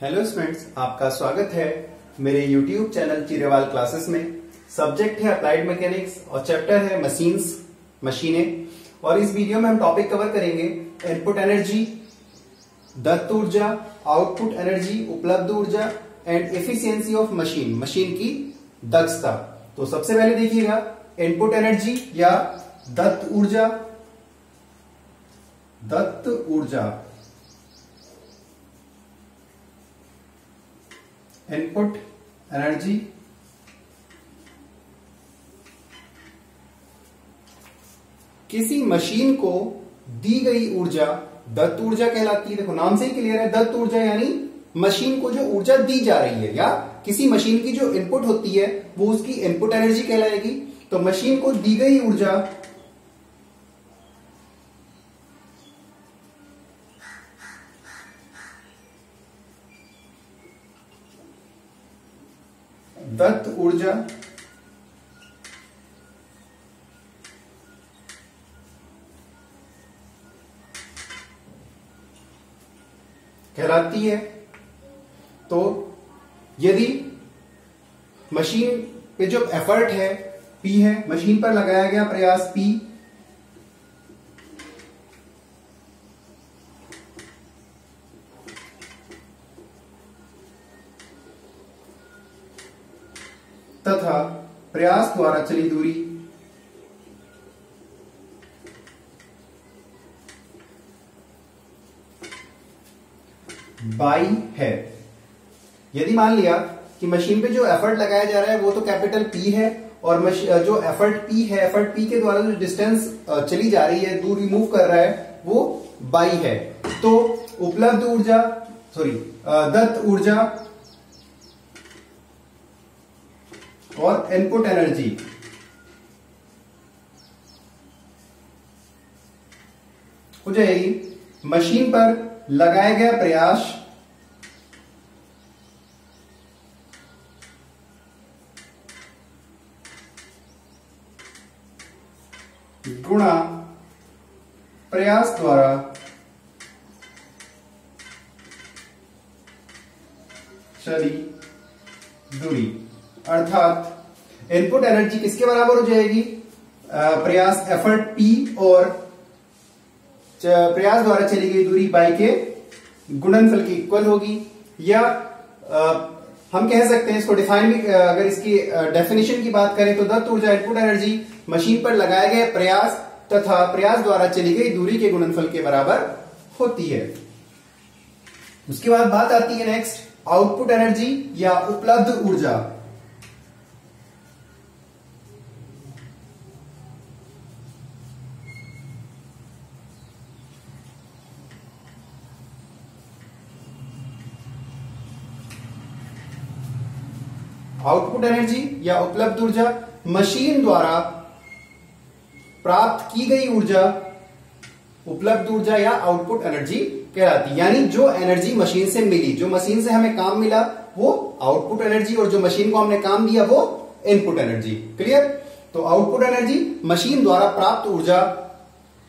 Hello students आपका स्वागत है मेरे यूट्यूब चैनल चिरेवाल क्लासेस में। सब्जेक्ट है अप्लाइड मैकेनिक्स और चैप्टर है मशीन्स मशीनें। और इस वीडियो में हम टॉपिक कवर करेंगे इनपुट एनर्जी दत्त ऊर्जा आउटपुट एनर्जी उपलब्ध ऊर्जा and efficiency of machine machine की दक्षता। तो सबसे पहले देखिएगा इनपुट एनर्जी या दत्त ऊर्जा। दत्त ऊर्जा। इनपुट एनर्जी किसी मशीन को दी गई ऊर्जा दत्त ऊर्जा कहलाती है। देखो, नाम से ही क्लियर है, दत्त ऊर्जा यानी मशीन को जो ऊर्जा दी जा रही है, या किसी मशीन की जो इनपुट होती है, वो उसकी इनपुट एनर्जी कहलाएगी। तो मशीन को दी गई ऊर्जा दत्त ऊर्जा। कहलाती है। तो यदि मशीन पे जो एफर्ट है पी है, मशीन पर लगाया गया प्रयास पी तथा प्रयास द्वारा चली दूरी। बाई है। यदि मान लिया कि मशीन पे जो एफर्ट लगाया जा रहा है, वो तो कैपिटल पी है, और जो एफर्ट पी है एफर्ट पी के द्वारा जो डिस्टेंस चली जा रही है दूर रिमूव कर रहा है, वो बाई है। तो उपलब्ध ऊर्जा सॉरी दत्त ऊर्जा और इनपुट एनर्जी हो जाएगी। मशीन पर लगाया गया प्रयास। गुणा प्रयास द्वारा। चली दूरी। अर्थात इनपुट एनर्जी किसके बराबर हो जाएगी? प्रयास एफर्ट पी और प्रयास द्वारा चली गई दूरी बाई के गुणनफल की इक्वल होगी। या हम कह सकते हैं इसको डिफाइन भी अगर इसकी डेफिनेशन की बात करें तो दत्त ऊर्जा इनपुट एनर्जी मशीन पर लगाए गए प्रयास तथा प्रयास द्वारा चली गई दूरी के गुणनफल के बराबर होती है। उसके बाद बात आती है नेक्स्ट आउटपुट एनर्जी या उपलब्ध ऊर्जा। आउटपुट एनर्जी या उपलब्ध ऊर्जा, मशीन द्वारा प्राप्त की गई ऊर्जा, उपलब्ध ऊर्जा या आउटपुट एनर्जी कहलाती यानी जो एनर्जी मशीन से मिली, जो मशीन से हमें काम मिला, वो आउटपुट एनर्जी और जो मशीन को हमने काम दिया, वो इनपुट एनर्जी। क्लियर? तो आउटपुट एनर्जी मशीन द्वारा प्राप्त ऊर्जा,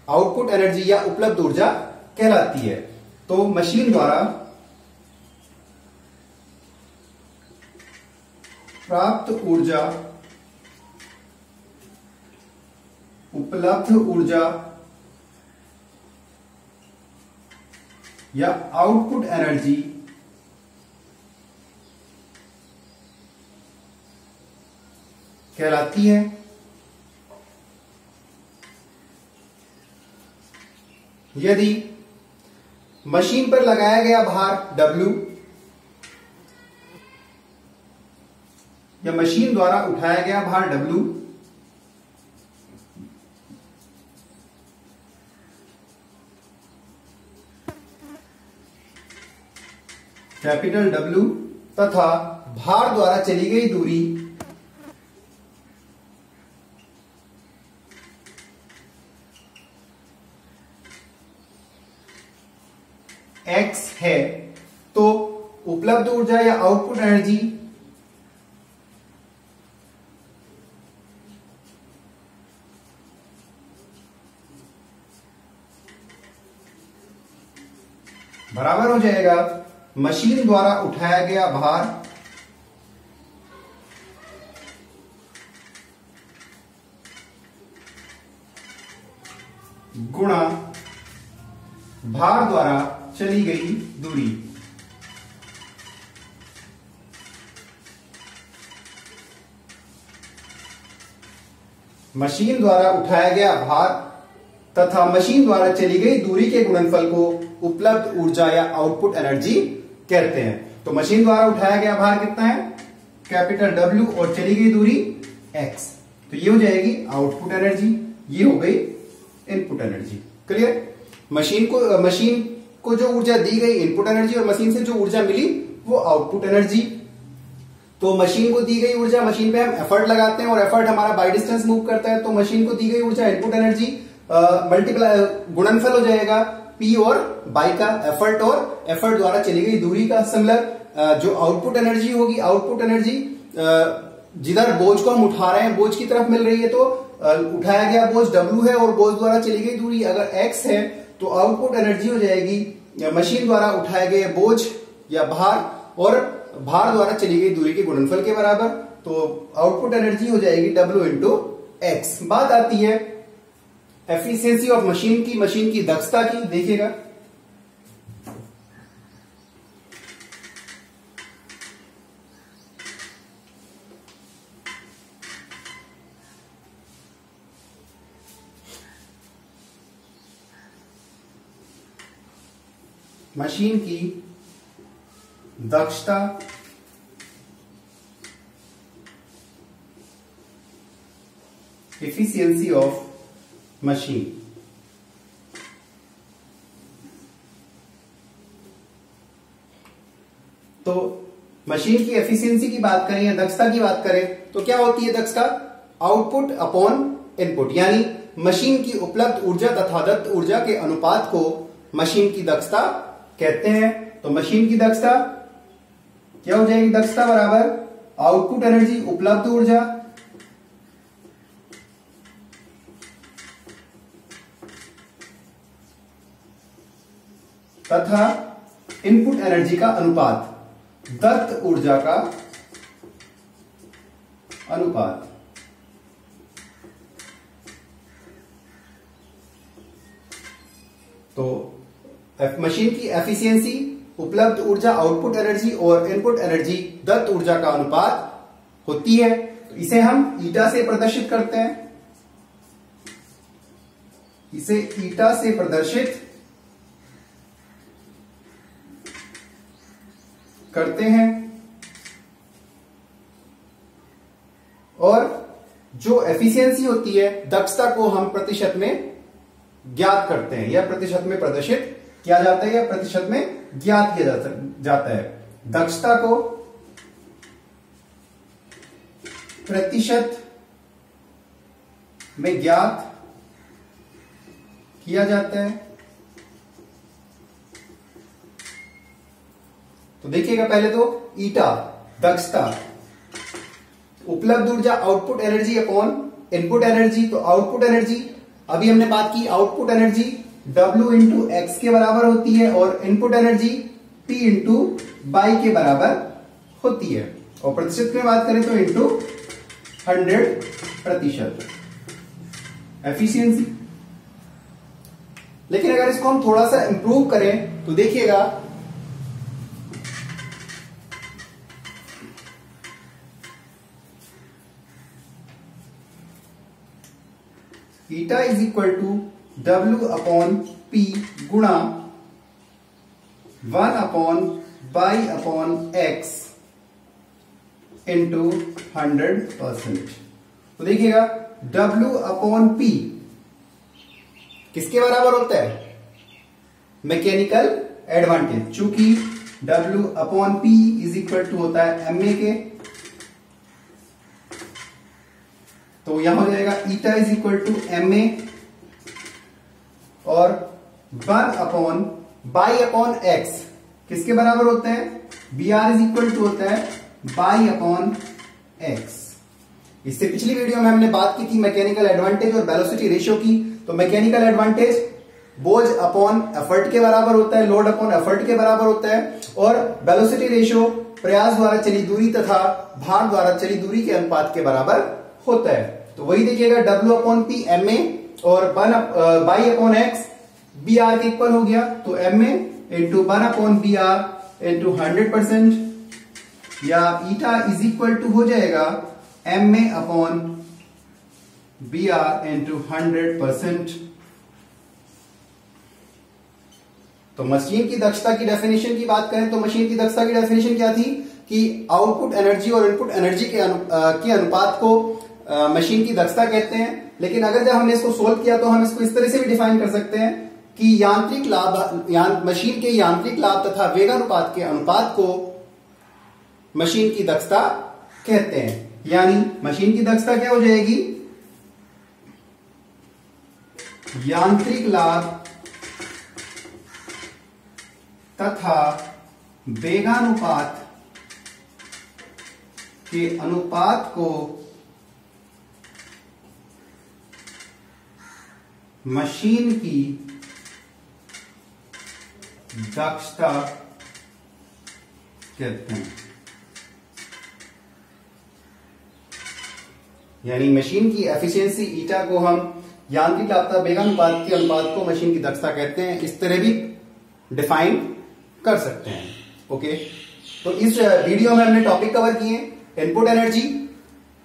आउटपुट एनर्जी या उपलब्ध ऊर्जा कहलाती है। तो मशीन द्वारा प्राप्त ऊर्जा, उपलब्ध ऊर्जा या आउटपुट एनर्जी कहलाती है। यदि मशीन पर लगाया गया भार W या मशीन द्वारा उठाया गया भार W, कैपिटल W तथा भार द्वारा चली गई दूरी, x है तो उपलब्ध ऊर्जा या आउटपुट एनर्जी बराबर हो जाएगा। मशीन द्वारा उठाया गया भार गुणा भार द्वारा चली गई दूरी। मशीन द्वारा उठाया गया भार तथा मशीन द्वारा चली गई दूरी के गुणनफल को उपलब्ध ऊर्जा या आउटपुट एनर्जी कहते हैं। तो मशीन द्वारा उठाया गया भार कितना है? कैपिटल डब्ल्यू और चली गई दूरी एक्स तो ये हो जाएगी आउटपुट एनर्जी, ये हो गई इनपुट एनर्जी। क्लियर मशीन को मशीन को जो ऊर्जा दी गई इनपुट एनर्जी और मशीन से जो ऊर्जा मिली वो आउटपुट एनर्जी। तो मशीन को दी गई ऊर्जा, मशीन पे हम एफर्ट लगाते हैं और एफर्ट हमारा बाई डिस्टेंस मूव करता है तो मशीन को दी गई ऊर्जा इनपुट एनर्जी। मल्टीप्लाई गुणनफल हो जाएगा पी और बाई का एफर्ट और एफर्ट द्वारा चली गई दूरी का सिमिलर जो आउटपुट एनर्जी होगी आउटपुट एनर्जी जिधर बोझ को हम उठा रहे हैं, बोझ की तरफ़ मिल रही है तो उठाया गया बोझ डब्ल्यू है और बोझ द्वारा चली गई दूरी अगर एक्स है तो आउटपुट एनर्जी हो जाएगी मशीन द्वारा उठाए गए बोझ या भार और भार द्वारा चली गई दूरी के गुणनफल के बराबर तो आउटपुट एनर्जी हो जाएगी डब्ल्यू इंटू एक्स बात आती है एफिशिएंसी ऑफ़ मशीन की मशीन की दक्षता की देखिएगा। मशीन की दक्षता efficiency ऑफ़ मशीन। तो मशीन की एफिशिएंसी की बात करें या दक्षता की बात करें तो क्या होती है दक्षता? आउटपुट अपॉन इनपुट, यानी मशीन की उपलब्ध ऊर्जा तथा दत्त ऊर्जा के अनुपात को मशीन की दक्षता कहते हैं। तो मशीन की दक्षता, क्या हो जाएगी दक्षता बराबर? आउटपुट एनर्जी, उपलब्ध ऊर्जा तथा इनपुट एनर्जी का अनुपात, दत्त ऊर्जा का अनुपात। तो मशीन की एफिशिएंसी उपलब्ध ऊर्जा आउटपुट एनर्जी और इनपुट एनर्जी दत्त ऊर्जा का अनुपात होती है। तो इसे हम ईटा से प्रदर्शित करते हैं। इसे ईटा से प्रदर्शित करते हैं। और जो एफिशिएंसी होती है, दक्षता को हम प्रतिशत में ज्ञात करते हैं या प्रतिशत में प्रदर्शित किया जाता है या प्रतिशत में ज्ञात किया जाता है। दक्षता को प्रतिशत में ज्ञात किया जाता है। तो देखिएगा पहले तो ईटा, दक्षता, उपलब्ध ऊर्जा output energy upon input energy तो आउटपुट एनर्जी अभी हमने बात की output energy W into X के बराबर होती है और input energy P into Y के बराबर होती है। और प्रतिशत में बात करें तो इंटू हंड्रेड प्रतिशत। एफिशिएंसी लेकिन अगर इसको हम थोड़ा सा इंप्रूव करें तो देखिएगा eta is equal to W upon P गुणा one upon Y upon X into hundred percent तो देखिएगा डब्ल्यू अपॉन पी किसके बराबर होता है? Mechanical advantage. चूँकि W upon P is equal to होता है एम ए के तो यहाँ हो जाएगा eta is equal to M A और one upon Y upon X किसके बराबर होते हैं? V R is equal to होता है बाई अपॉन एक्स इससे पिछली वीडियो में हमने बात की थी मैकेनिकल एडवांटेज और वेलोसिटी रेशियो की। तो मैकेनिकल एडवांटेज बोझ अपॉन एफर्ट के बराबर होता है लोड अपॉन एफर्ट के बराबर होता है। और वेलोसिटी रेशियो प्रयास द्वारा चली दूरी तथा भार द्वारा चली दूरी के अनुपात के बराबर होता है। तो वही देखिएगा W upon P M A और one Y upon X V R के इक्वल हो गया। तो M A into one upon V R into hundred percent या ईटा इज़ इक्वल टू हो जाएगा M A upon V R into hundred percent तो machine की दक्षता की डेफिनेशन की बात करें तो मशीन की दक्षता की डेफिनेशन क्या थी? कि आउटपुट एनर्जी और इनपुट एनर्जी के, अनु, के अनुपात को मशीन की दक्षता कहते हैं लेकिन अगर जब हमने इसको सोल्व किया तो हम इसको इस तरह से भी डिफाइन कर सकते हैं कि यांत्रिक लाभ यां, मशीन के यांत्रिक लाभ तथा वेगानुपात के अनुपात को मशीन की दक्षता कहते हैं। यानी मशीन की दक्षता क्या हो जाएगी? यांत्रिक लाभ तथा वेगानुपात के अनुपात को मशीन की दक्षता कहते हैं। यानी मशीन की एफिशिएंसी ईटा को हम यांत्रिक लापता वेगानुपात के अनुपात को मशीन की दक्षता कहते हैं। इस तरह भी डिफाइन कर सकते हैं। ओके तो इस वीडियो में हमने टॉपिक कवर किए इनपुट एनर्जी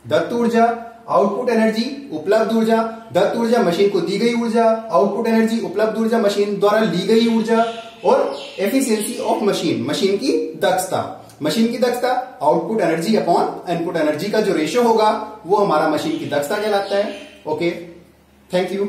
दत्त ऊर्जा आउटपुट एनर्जी, उपलब्ध ऊर्जा, दत्त ऊर्जा मशीन को दी गई ऊर्जा, आउटपुट एनर्जी, उपलब्ध ऊर्जा मशीन द्वारा ली गई ऊर्जा और एफिशिएंसी ऑफ़ मशीन मशीन की दक्षता। मशीन की दक्षता, output energy upon input energy का जो रेशियो होगा, वो हमारा मशीन की दक्षता कहलाता है। Okay thank you